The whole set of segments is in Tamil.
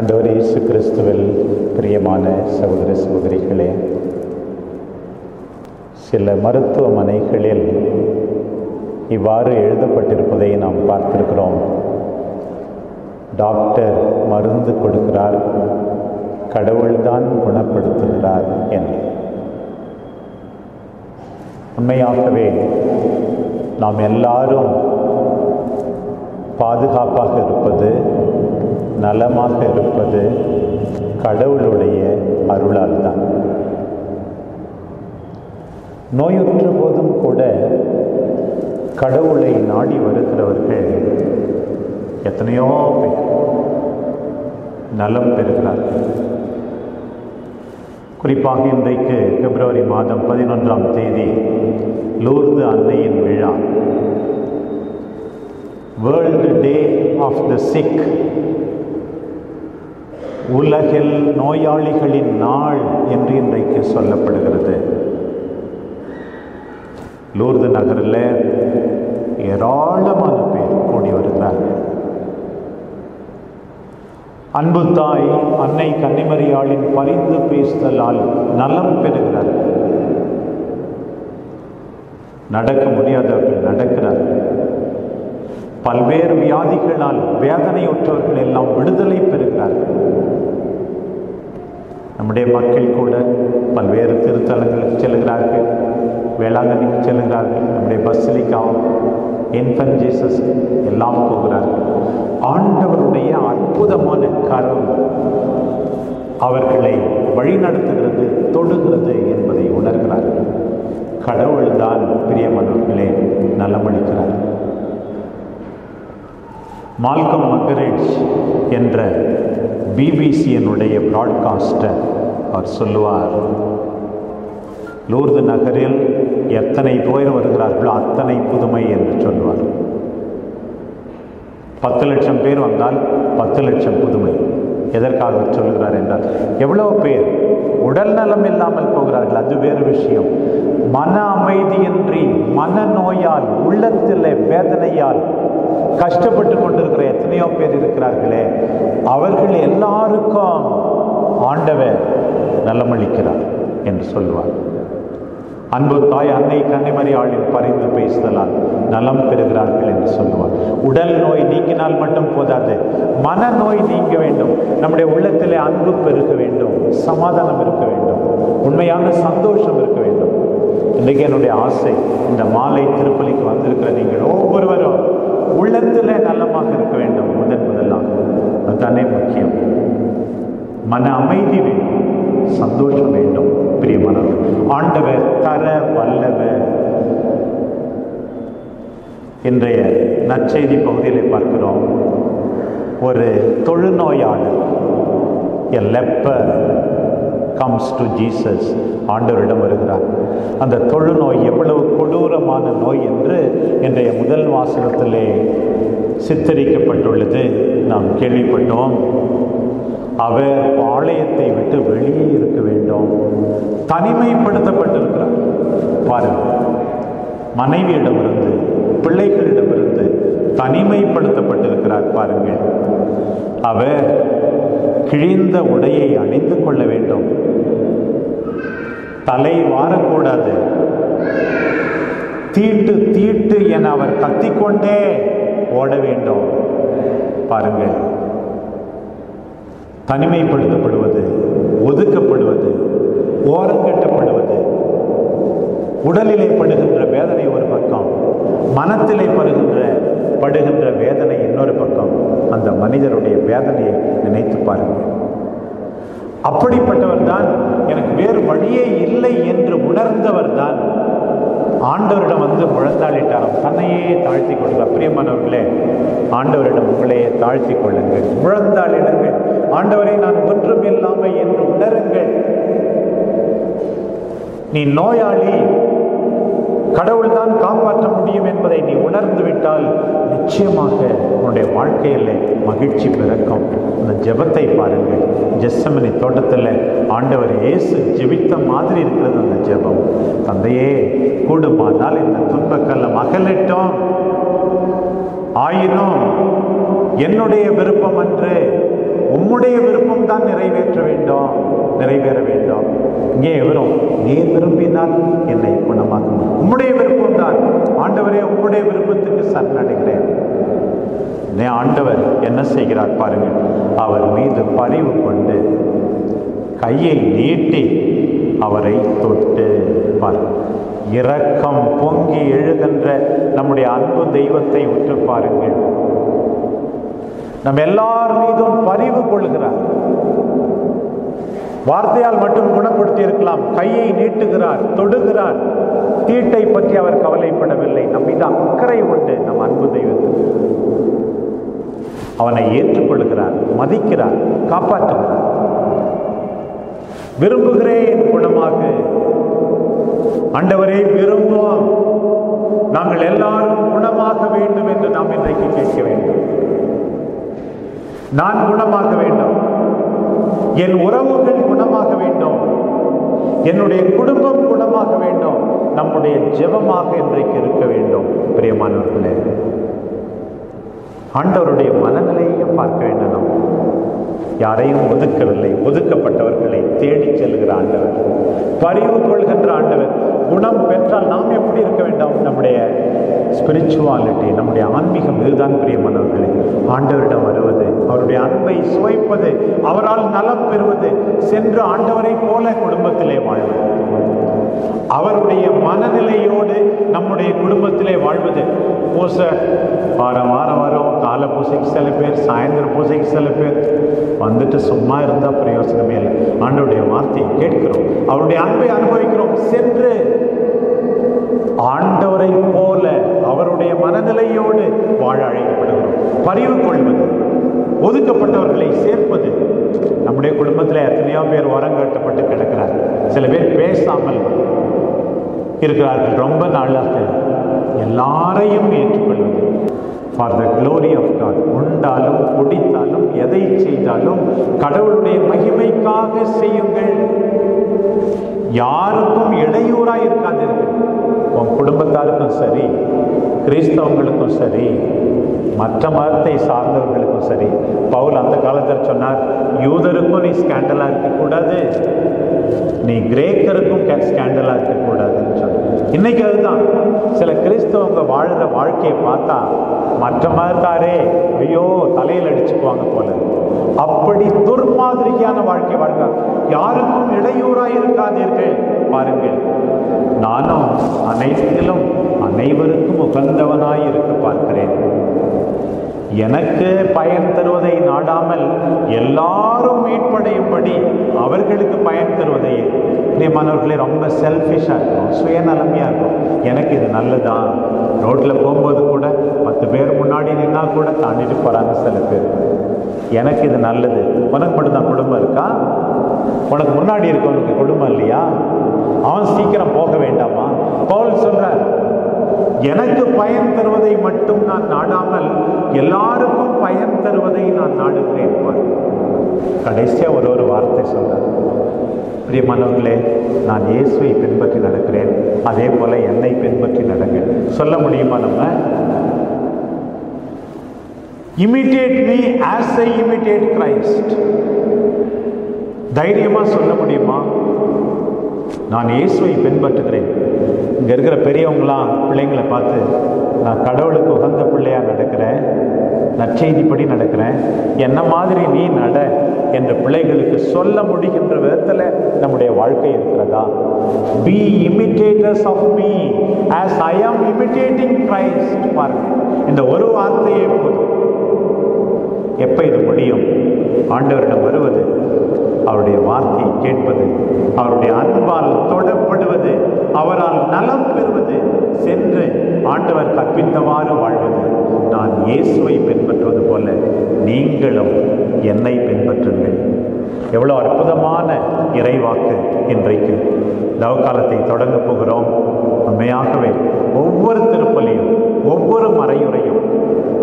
ஆண்டவர் இயேசு கிறிஸ்துவில் பிரியமான சகோதர சகோதரிகளே சில மருத்துவமனைகளில் இவ்வாறு எழுதப்பட்டிருப்பதை நாம் பார்த்திருக்கிறோம். டாக்டர் மருந்து கொடுக்கிறார் கடவுள்தான் குணப்படுத்துகிறார் என்று. உண்மையாகவே நாம் எல்லாரும் பாதுகாப்பாக இருப்பது நலமாக இருப்பது கடவுளுடைய அருளால் தான் நோயுற்ற போதும் கூட கடவுளை நாடி வருகிறவர்கள் எத்தனையோ பேர் நலம் பெறுகிறார்கள். குறிப்பாக இன்றைக்கு பிப்ரவரி மாதம் பதினொன்றாம் தேதி லூர்து அன்னையின் விழா. World day of the sick உலகில் நோயாளிகளின் நாள் என்று இன்றைக்கு சொல்லப்படுகிறது. லூர்து நகரில் ஏராளமான பேர் கூடி வருகிறார்கள் அன்பு தாய் அன்னை கன்னிமரியாளின் பரிந்து பேசுதலால் நலம் பெறுகிறார்கள் நடக்க முடியாதவர்கள் நடக்கிறார்கள். பல்வேறு வியாதிகளால் வேதனையுற்றவர்கள் எல்லாம் விடுதலை பெறுகிறார்கள் நம்முடைய மக்கள் கூட பல்வேறு திருத்தலங்களுக்கு செல்கிறார்கள். வேளாங்கண்ணிக்கு செல்கிறார்கள். நம்முடைய பஸ்லிக்கா இன்ஃபன் ஜீசஸ் எல்லாம் போகிறார்கள். ஆண்டவருடைய அற்புதமான கரம் அவர்களை வழிநடத்துகிறது தொடுகிறது என்பதை உணர்கிறார்கள். கடவுள்தான் பிரியமானவர்களே நலமளிக்கிறார்கள் மால்கம் மகரேஜ் என்ற பிபிசியனுடைய ப்ராட்காஸ்டர் அவர் சொல்லுவார் லூர்து நகரில் எத்தனை பேர் வருகிறார்களோ அத்தனை புதுமை என்று சொல்லுவார். பத்து லட்சம் பேர் வந்தால் பத்து லட்சம் புதுமை. எதற்காக சொல்கிறார் என்றால் எவ்வளோ பேர் உடல் நலம் இல்லாமல் போகிறார்கள் அது வேறு விஷயம். மன அமைதியின்றி மன நோயால் உள்ளத்தில் வேதனையால் கஷ்டப்பட்டு கொண்டிருக்கிற எத்தனையோ பேர் இருக்கிறார்களே அவர்கள் எல்லாருக்கும் ஆண்டவர் நலமளிக்கிறார் என்று சொல்லுவார் அன்பு தாய் அன்னை கன்னிமரியாளின் பறிந்து பேசுதலால் நலம் பெறுகிறார்கள் என்று சொல்லுவார். உடல் நோய் நீங்கினால் மட்டும் போதாது மனநோய் நீங்க வேண்டும். நம்முடைய உள்ளத்திலே அன்பு பெருக வேண்டும் சமாதானம் இருக்க வேண்டும் உண்மையான சந்தோஷம் இருக்க வேண்டும். இன்றைக்கு என்னுடைய ஆசை இந்த மாலை திருப்பலிக்கு வந்திருக்கிற நீங்கள் ஒவ்வொருவரும் உள்ளத்தில் நலமாக இருக்க வேண்டும். முதன் முதலாக அதுதானே முக்கியம். மன அமைதி வேண்டும் சந்தோஷம் வேண்டும் பிரியமானவர் ஆண்டவர் தர வல்லவர். இன்றைய நற்செய்தி பகுதியில் பார்க்கிறோம். ஒரு தொழுநோயாளர் a leper comes to Jesus ஆண்டவரிடம் வருகிறார். அந்த தொழுநோய் எவ்வளவு கொடூரமான நோய் என்று இன்றைய முதல் வாசகத்திலே சித்தரிக்கப்பட்டுள்ளது. நாம் கேள்விப்பட்டோம். அவர் ஆலயத்தை விட்டு வெளியே இருக்க வேண்டும். தனிமைப்படுத்தப்பட்டிருக்கிறார். பாருங்கள் மனைவியிடமிருந்து பிள்ளைகளிடமிருந்து தனிமைப்படுத்தப்பட்டிருக்கிறார். பாருங்கள் அவர் கிழிந்த உடையை அணிந்து கொள்ள வேண்டும். தலை வாரக்கூடாது. தீட்டு தீட்டு என அவர் கத்திக்கொண்டே ஓட வேண்டும். பாருங்கள் தனிமைப்படுத்தப்படுவது ஒதுக்கப்படுவது ஓரங்கட்டப்படுவது உடலிலே படுகின்ற வேதனை ஒரு பக்கம் மனத்திலே படுகின்ற படுகின்ற வேதனை இன்னொரு பக்கம். அந்த மனிதருடைய வேதனையை நினைத்து பாருங்கள். அப்படிப்பட்டவர் தான் எனக்கு வேறு வழியே இல்லை என்று உணர்ந்தவர் தான் ஆண்டவரிடம் வந்து முழந்தாளிட்டாராம் தன்னையே தாழ்த்தி கொள்ளுங்கள். பிரியமானவர்களே ஆண்டவரிடம் உங்களையே தாழ்த்தி கொள்ளுங்கள். முழந்தாளிடுங்கள் ஆண்டவரை நான் ஒன்றும் இல்லாமல் என்று உணருங்கள். நீ நோயாளி கடவுள் தான் காப்பாற்ற முடியும் என்பதை நீ உணர்ந்து விட்டால் நிச்சயமாக உன்னுடைய வாழ்க்கையில் மகிழ்ச்சி பிறக்கும். அந்த ஜெபத்தை பாருங்கள். ஜெஸ்ஸமனி தோட்டத்தில் ஆண்டவர் இயேசு ஜெபித்த மாதிரி இருக்கிறது அந்த ஜெபம். தந்தையே கூடுமானால் இந்த துன்பக்கல்லம் அகலட்டும் ஆயினும். என்னுடைய விருப்பம் அன்று உம்முடைய விருப்பம் தான் நிறைவேற்ற வேண்டும். நிறைவேற வேண்டும். இங்கே வரும் நீர் விரும்பினால் என்னை குணமாக்கும். உம்முடைய விருப்பம் தான் ஆண்டவரே உம்முடைய விருப்பத்துக்கு சரணடைகிறேன். ஆண்டவர் என்ன செய்கிறார் பாருங்கள். அவர் மீது பரிவு கொண்டு கையை நீட்டி அவரை தொட்டு பார். இரக்கம் பொங்கி எழுகின்ற நம்முடைய அன்பு தெய்வத்தை உற்று பாருங்கள். நம் எல்லார் மீதும் பரிவு கொள்கிறார் வார்த்தையால் மட்டும் குணப்படுத்தி இருக்கலாம் கையை நீட்டுகிறார் தொடுகிறார். தீட்டை பற்றி அவர் கவலைப்படவில்லை. நம் மீது அக்கறை உண்டு நம் அன்பு தெய்வத்தில். அவனை ஏற்றுக்கொள்கிறார் மதிக்கிறார் காப்பாற்றுகிறார். விரும்புகிறேன் குணமாக. ஆண்டவரே விரும்புவோம். நாங்கள் எல்லாரும் குணமாக வேண்டும் என்று நாம் இன்றைக்கு கேட்க வேண்டும். நான் குணமாக வேண்டும். என் உறவுகள் குணமாக வேண்டும். என்னுடைய குடும்பம் குணமாக வேண்டும். நம்முடைய ஜெபமாக இன்றைக்கு இருக்க வேண்டும். பிரியமானவர்களே ஆண்டவருடைய மனநிலையையும் பார்க்க வேண்டும் நாம். யாரையும் ஒதுக்கவில்லை. ஒதுக்கப்பட்டவர்களை தேடிச் செல்கிற ஆண்டவர். பரிவு கொள்கின்ற ஆண்டவர். குணம் பெற்றால் நாம் எப்படி இருக்க வேண்டும்? நம்முடைய ஸ்பிரிச்சுவாலிட்டி நம்முடைய ஆன்மீகம் இதுதான் பிரியமானவர்களே ஆண்டவரிடம் வருவது அவருடைய அன்பை சுவைப்பது அவரால் நலம் பெறுவது சென்று ஆண்டவரை போல குடும்பத்திலே வாழ்வது. அவருடைய மனநிலையோடு நம்முடைய குடும்பத்திலே வாழ்வது. பூசை வாரம் வாரம் வரும். காலை பூசைக்கு சில பேர் சாயந்தர பூசைக்கு சில பேர். வந்துட்டு சும்மா இருந்தால் பிரயோசனமே இல்லை. ஆண்டவருடைய வார்த்தையை கேட்கிறோம். அவருடைய அன்பை அனுபவிக்கிறோம். சென்று ஆண்டவரை போல அவருடைய மனநிலையோடு வாழ அழைக்கப்படுகிறோம். பரிவு கொள்வது ஒதுக்கப்பட்டவர்களை சேர்ப்பது. நம்முடைய குடும்பத்தில் எத்தனையோ பேர் கட்டப்பட்டு கிடக்கிறார். சில பேர் பேசாமல் இருக்கிறார்கள். ரொம்ப நாளாக எல்லாரையும் ஏற்றுக்கொள்வது. For the glory of God உண்டாலும் குடித்தாலும் எதை செய்தாலும் கடவுளுடைய மகிமைக்காக செய்யுங்கள். யாருக்கும் இடையூறாக இருக்காதீர்கள் உன் குடும்பத்தாருக்கும் சரி கிறிஸ்தவங்களுக்கும் சரி மற்ற மதத்தை சார்ந்தவர்களுக்கும் சரி. பவுல் அந்த காலத்தில் சொன்னார் யூதருக்கும் நீ ஸ்கேண்டலாக இருக்கக்கூடாது நீ கிரேக்கருக்கும் ஸ்கேண்டலாக இருக்கக்கூடாதுன்னு சொன்னார். இன்னைக்கு அதுதான். சில கிறிஸ்தவங்க வாழ்கிற வாழ்க்கையை பார்த்தா மற்ற மதத்தாரே ஐயோ தலையில் அடிச்சுக்குவாங்க போல அப்படி துர்மாதிரியான வாழ்க்கை வாழ்க்கை யாருக்கும் இடையூறாக இருக்காதீர்கள். பாருங்கள். நானும் அனைத்திலும் அனைவருக்கும் உகந்தவனாய் இருக்க பார்க்கிறேன். எனக்கு பயன் தருவதை நாடாமல் எல்லாரும் மீட்படையும்படி அவர்களுக்கு பயன் தருவதையே பிரியமானவர்களே ரொம்ப செல்ஃபிஷாக இருக்கும் சுயநலமையாக இருக்கும் எனக்கு இது நல்லதா? ரோட்டில் போகும்போது கூட பத்து பேர் முன்னாடி நின்னா கூட தாண்டிட்டு போகிறாங்க சில பேர். எனக்கு இது நல்லது. உனக்கு மட்டும்தான் குடும்பம் இருக்கா? உனக்கு முன்னாடி இருக்கவனுக்கு குடும்பம் இல்லையா? அவன் சீக்கிரம் போக வேண்டாமா? பவுல் சொல்றார் எனக்கு பயன் தருவதை மட்டும் நான் நாடாமல் எல்லாருக்கும் பயன் தருவதை நான் நாடுகிறேன். கடைசியா ஒரு ஒரு வார்த்தை சொல்றார் பிரியமானவர்களே நான் இயேசுவை பின்பற்றி நடக்கிறேன். அதே போல என்னை பின்பற்றி நடங்க சொல்ல முடியுமா நம்ம? Imitate me as I imitate Christ தைரியமாக சொல்ல முடியுமா? நான் இயேசுவை பின்பற்றுகிறேன். இங்கே இருக்கிற பெரியவங்களாம் பிள்ளைங்களை பார்த்து நான் கடவுளுக்கு உகந்த பிள்ளையா நடக்கிறேன். நற்செய்திப்படி நடக்கிறேன். என்ன மாதிரி நீ நட என்ற பிள்ளைகளுக்கு சொல்ல முடிகின்ற விதத்தில் நம்முடைய வாழ்க்கை இருக்கிறதா? Be imitators of me as I am imitating Christ பாருங்க. இந்த ஒரு வார்த்தையே போதும். எப்போ இது முடியும்? ஆண்டவரிடம் வருவது அவருடைய வார்த்தையை கேட்பது அவருடைய அன்பால் தொடப்படுவது அவரால் நலம் பெறுவது சென்று ஆண்டவர் கற்பித்தவாறு வாழ்வது. நான் இயேசுவை பின்பற்றுவது போல நீங்களும் என்னை பின்பற்றுங்கள். எவ்வளோ அற்புதமான இறைவாக்கு இன்றைக்கு. தவக்காலத்தை தொடங்க போகிறோம். உண்மையாகவே ஒவ்வொரு திருப்பலியும் ஒவ்வொரு மறையுறையும்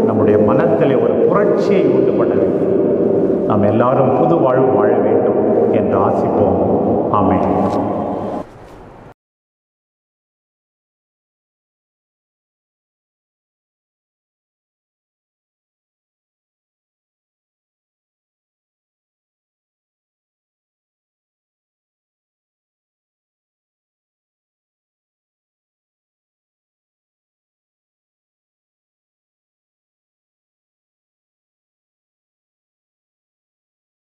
நம்முடைய மனத்தில் ஒரு புரட்சியை உண்டு பண்ண வேண்டும். நாம் எல்லாரும் புது வாழ்வு வாழ வேண்டும் என்று ஆசிப்போம். ஆமென்.